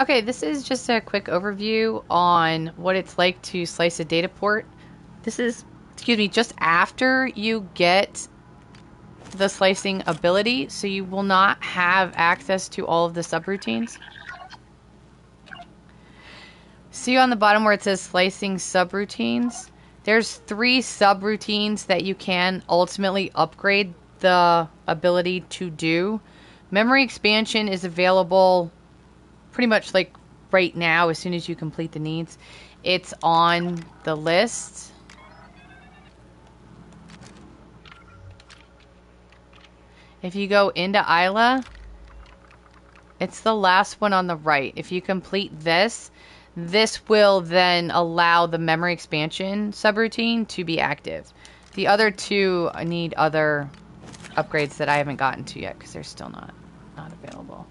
Okay, this is just a quick overview on what it's like to slice a data port. This is, excuse me, just after you get the slicing ability, so you will not have access to all of the subroutines. See on the bottom where it says slicing subroutines? There's three subroutines that you can ultimately upgrade the ability to do. Memory expansion is available pretty much like right now as soon as you complete the needs. It's on the list. If you go into Isla, it's the last one on the right. If you complete this, this will then allow the memory expansion subroutine to be active. The other two need other upgrades that I haven't gotten to yet because they're still not not available.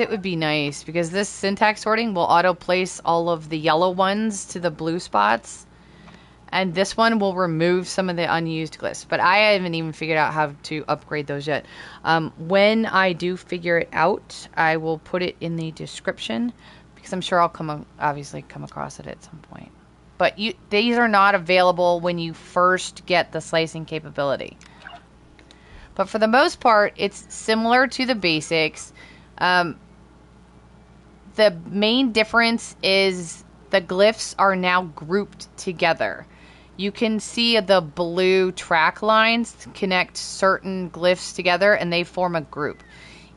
It would be nice because this syntax sorting will auto place all of the yellow ones to the blue spots and this one will remove some of the unused glyphs, but I haven't even figured out how to upgrade those yet. Um, when I do figure it out, I will put it in the description because I'm sure I'll come obviously come across it at some point. But you, these are not available when you first get the slicing capability. But for the most part, it's similar to the basics. Um, the main difference is the glyphs are now grouped together you can see the blue track lines connect certain glyphs together and they form a group.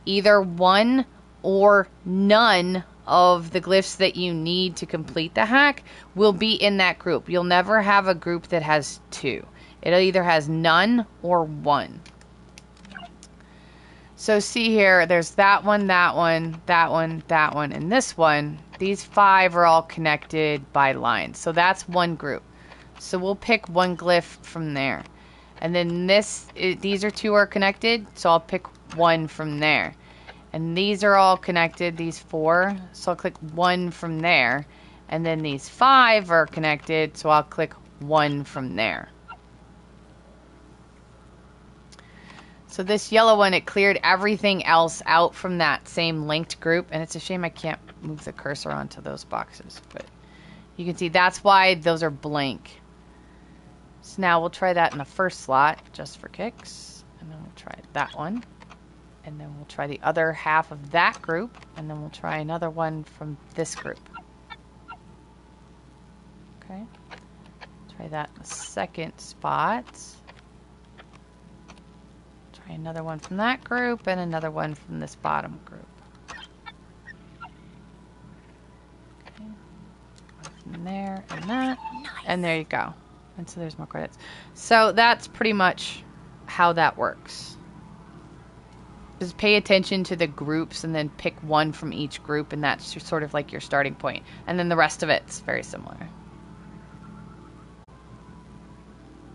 Either one or none of the glyphs that you need to complete the hack will be in that group. You'll never have a group that has two. It either has none or one. So see here, there's that one, that one, that one, that one, and this one. These five are all connected by lines. So that's one group. So we'll pick one glyph from there. And then this, it, these are two are connected, so I'll pick one from there. And these are all connected, these four, so I'll click one from there. And then these five are connected, so I'll click one from there. So this yellow one, it cleared everything else out from that same linked group. And it's a shame I can't move the cursor onto those boxes. But you can see that's why those are blank. So now we'll try that in the first slot, just for kicks. And then we'll try that one. And then we'll try the other half of that group. And then we'll try another one from this group. Okay. Try that in the second spot. Try another one from that group and another one from this bottom group. From there and that. Nice. And there you go. And so there's more credits. So that's pretty much how that works. Just pay attention to the groups and then pick one from each group, and that's sort of like your starting point. And then the rest of it's very similar.